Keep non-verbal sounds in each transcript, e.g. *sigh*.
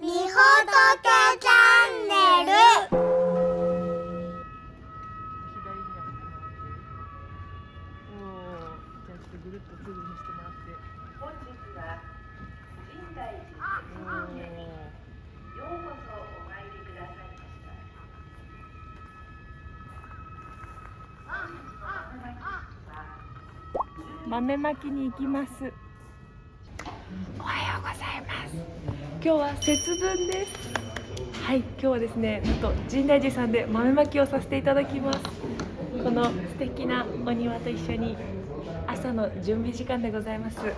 みほとけチャンネル左には振ってもらっておおじゃあちょっとぐるっとくるにしてもらって本日は深大寺にようこそお参りくださいました。豆まきに行きますおはようございます。今日は節分です。はい今日はですねなんと深大寺さんで豆まきをさせていただきます。この素敵なお庭と一緒に朝の準備時間でございます。はい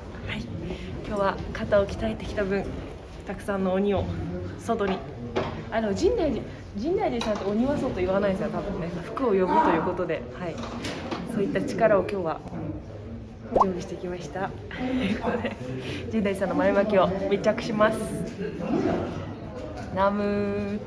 今日は肩を鍛えてきた分たくさんの鬼を外に。あの深大寺深大寺さんって鬼は外言わないですよ多分ね。服を呼ぶということで。はい。そういった力を今日は準備してきました。ということで、陣内さんの前巻きを密着します。ナム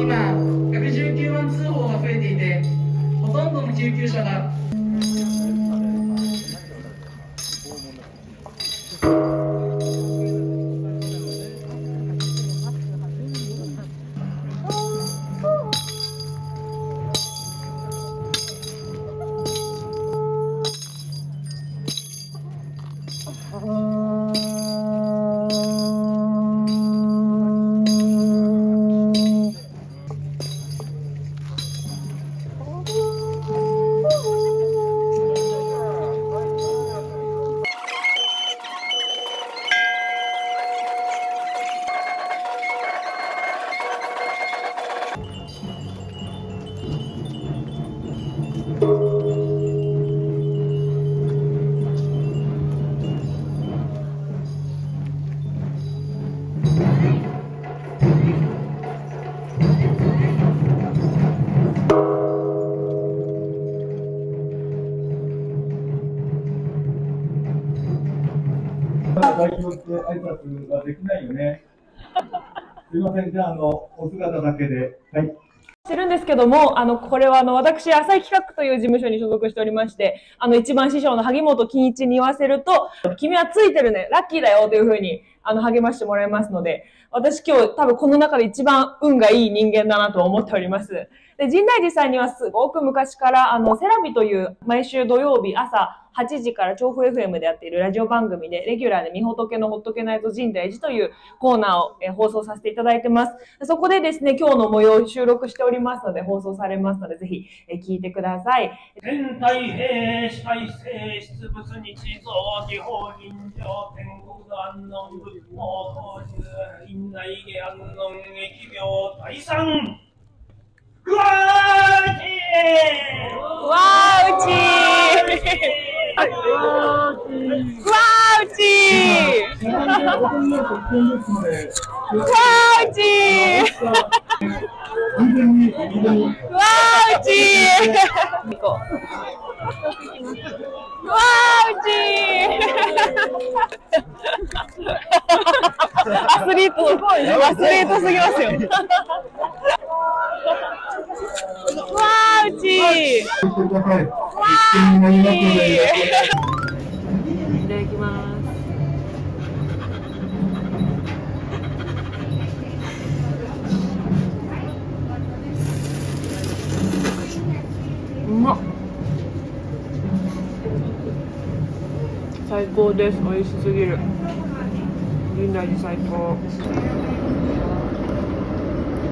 今、119番通報が増えていて、ほとんどの救急車がして挨拶はできないよね。すいません、じゃあ、あの、お姿だけで。はい。してるんですけども、あの、これはあの、私、浅井企画という事務所に所属しておりまして、あの、一番師匠の萩本欽一に言わせると、君はついてるね、ラッキーだよというふうに、あの、励ましてもらいますので、私今日多分この中で一番運がいい人間だなと思っております。で、神大寺さんにはすごく昔から、あの、セラビという毎週土曜日朝8時から調布 FM でやっているラジオ番組で、レギュラーでみほとけのほっとけないと神大寺というコーナーをえー放送させていただいてます。でそこでですね、今日の模様を収録しておりますので、放送されますので、ぜひ、えー聞いてください。天体平主体性出物日蔵地方臨場天国安能仏法当主院内下安能疫病大産うわーうちうわーうちー完全に、完全に。わーうちー行こうわーうちアスリート、アスリートすぎますよ。わーうち。いしてください。ただきますうまっ。最高です。美味しすぎる。銀大寺最高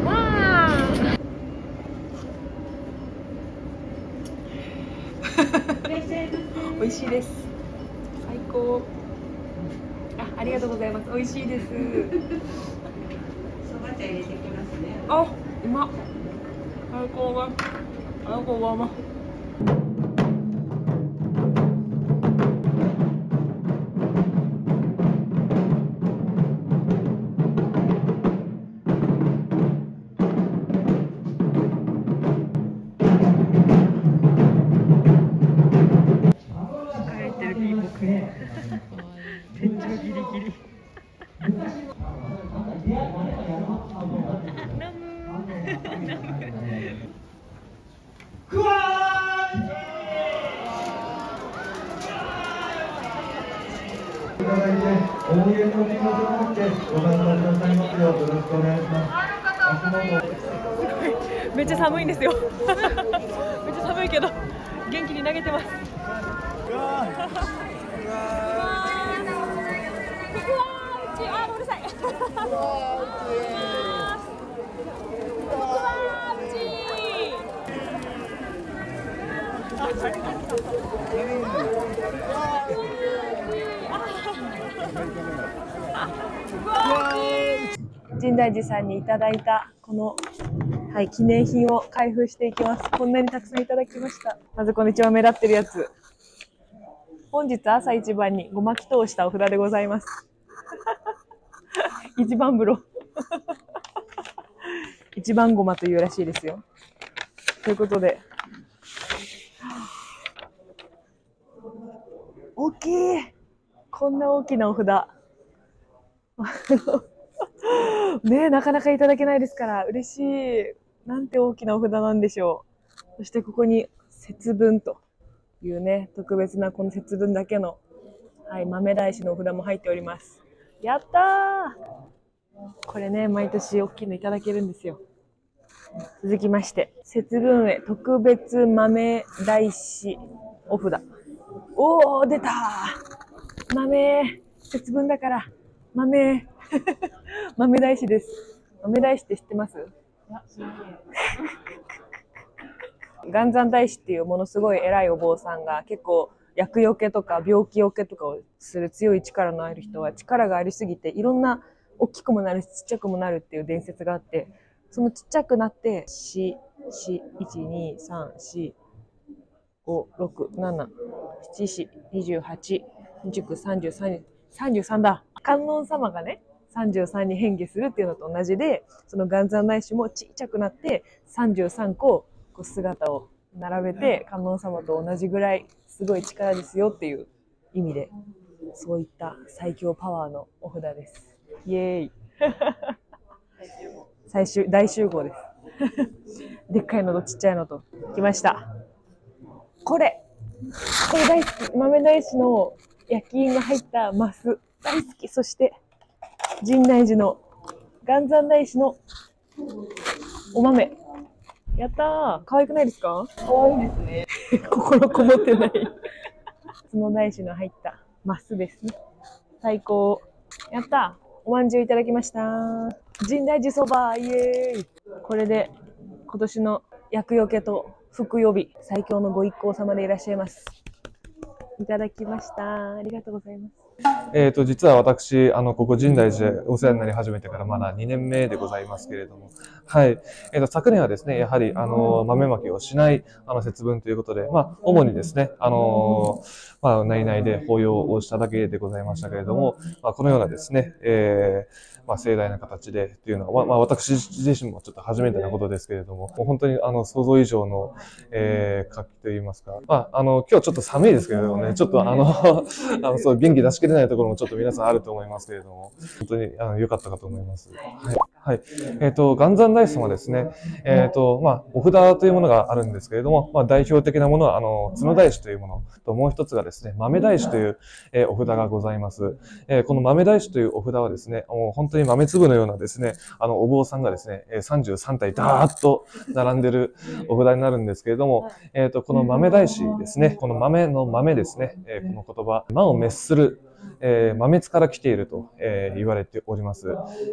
わあ美味しいです。最高。あありがとうございます。美味しいです。あうまっ。最高だありがとうございますご覧になりなさいます。よう、よろしくお願いします。足元めっちゃ寒いんですよ。*laughs* めっちゃ寒いけど元気に投げてます。うわーうちあうるさいうわーうち深大寺さんにいただいたこの、はい、記念品を開封していきます。こんなにたくさんいただきました。まずこの一番目立ってるやつ。本日朝一番にごまき通したお札でございます。*laughs* 一番風呂。*laughs* 一番ごまというらしいですよ。ということで。大きいこんな大きなお札。*laughs* ねえ、なかなかいただけないですから、嬉しい。なんて大きなお札なんでしょう。そしてここに節分というね、特別なこの節分だけの、はい、豆大師のお札も入っております。やったーこれね、毎年大きいのいただけるんですよ。続きまして、節分へ特別豆大師お札。おー、出たー豆節分だから、豆 *laughs* 豆大師です。豆大師って知ってます？*laughs* 元山大師っていうものすごい偉いお坊さんが結構厄除けとか病気除けとかをする強い力のある人は力がありすぎていろんな大きくもなるしちっちゃくもなるっていう伝説があってそのちっちゃくなって4、4、1、2、3、4、5、6、7、7、4、28、29、33、33だ。観音様がね、33に変化するっていうのと同じで、その元山大師もちっちゃくなって33個こう姿を並べて観音様と同じぐらいすごい力ですよっていう意味で、そういった最強パワーのお札です。イエーイ。*laughs* 最終、大集合です。*laughs* でっかいのとちっちゃいのと来ました。これこれ大好き豆大師の焼き印が入ったマス大好き。そして深大寺の元山大師のお豆。やったー。可愛くないですか？可愛いですね。*laughs* 心こもってない。角大師の入ったマスです。ね最高。やったー。おまんじゅういただきました深大寺そばイエーイ。これで今年の厄除けと福予備最強のご一行様でいらっしゃいます。いただきましたありがとうございますえっ、と、実は私、あの、ここ深大寺でお世話になり始めてからまだ2年目でございますけれども、はい。えっ、と、昨年はですね、やはり、あの、豆まきをしない、あの、節分ということで、まあ、主にですね、あの、まあ、内々で法要をしただけでございましたけれども、まあ、このようなですね、えーまあ、盛大な形でっていうのは、まあ、私自身もちょっと初めてなことですけれども、もう本当に、あの、想像以上の、えー、活気といいますか、まあ、あの、今日ちょっと寒いですけれどもね、ちょっとあの、*laughs* あの、そう、元気出し切れないところもちょっと皆さんあると思いますけれども、本当に、あの、良かったかと思います。はい。はい。えっ、と、元山大師様ですね。えっ、と、まあ、お札というものがあるんですけれども、まあ、代表的なものは、あの、角大師というものと、もう一つがですね、豆大師という、えーお札がございます。えーこの豆大師というお札はですね、もう本当に豆粒のようなですね、あの、お坊さんがですね、33体ダーッと並んでるお札になるんですけれども、えっ、と、この豆大師ですね、この豆の豆ですね、えーこの言葉、魔を滅する、えー豆津から来ていると、えー言われております。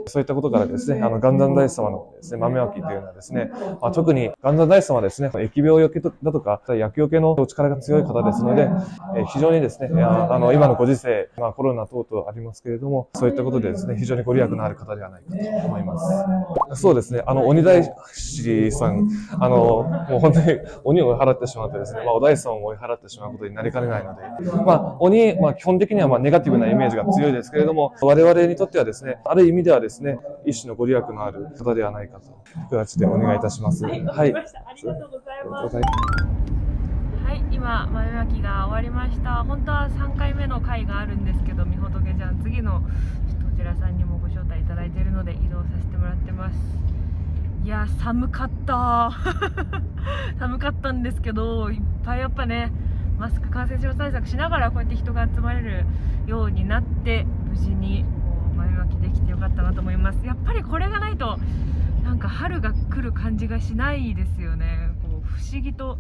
そういったことからですね、あの、元山大師様のですね、豆まきというのはですね、まあ、特に元山大師様はですね、疫病よけとだとか、薬よけのお力が強い方ですので、えー非常にですね、ああの、今のご時世、まあ、コロナ等々ありますけれども、そういったことでですね、非常にご利益のある方ではないかと思います。そうですね、あの、鬼大師さん、あの、もう本当に鬼を追い払ってしまってですね、まあ、お大師さんを追い払ってしまうことになりかねないので、まあ、鬼、まあ、基本的にはまあ、ネガティブなイメージが強いですけれども、我々にとってはですね、ある意味ではですね、一種のご利益のある方ではないかという形でお願いいたします。はい。ありがとうございます。はい、今豆まきが終わりました。本当は3回目の回があるんですけど、みほとけちゃん次のこちらさんにもご招待いただいているので移動させてもらってます。いや寒かった。*laughs* 寒かったんですけど、いっぱいやっぱね。マスク感染症対策しながらこうやって人が集まれるようになって無事にこう豆まきできてよかったなと思います。やっぱりこれがないとなんか春が来る感じがしないですよね。こう不思議と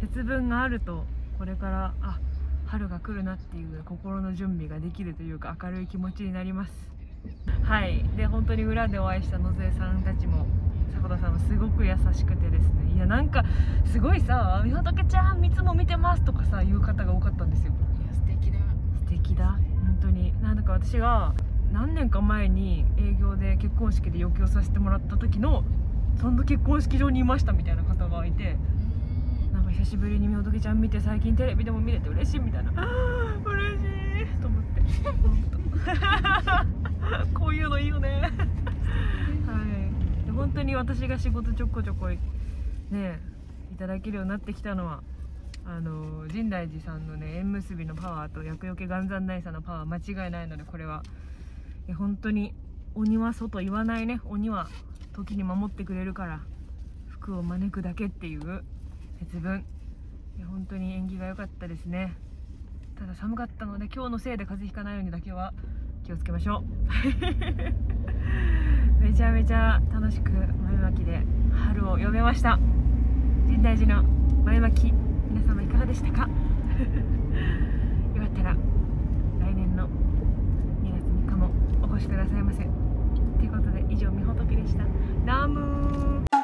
節分があるとこれからあ春が来るなっていう心の準備ができるというか明るい気持ちになります。はい。で本当に裏でお会いした野添さんたちも迫田さんもすごく優しくてですね。いやなんかすごいさ「みほとけちゃんいつも見てます」とかさ言う方が多かったんですよ。いや素敵だ。素敵だ。本当に。なんだか私が何年か前に営業で結婚式で余興させてもらった時のその結婚式場にいましたみたいな方がいてなんか久しぶりにみほとけちゃん見て最近テレビでも見れて嬉しいみたいな。*laughs* 嬉しいと思って。本 *laughs* 当 *laughs* こういうのいいよね。はい。で本当に私が仕事ちょこちょこねいただけるようになってきたのはあの深大寺さんのね縁結びのパワーと厄除け元山大さんのパワー間違いないのでこれは本当に鬼は外言わないね。鬼は時に守ってくれるから服を招くだけっていう節分。本当に縁起が良かったですね。ただ寒かったので今日のせいで風邪ひかないようにだけは気をつけましょう。めちゃめちゃ楽しく豆まきで春を読めました。深大寺の豆まき皆様いかがでしたか？*laughs* よかったら来年の2月3日もお越しくださいませ。ということで以上みほとけでした。ラムー。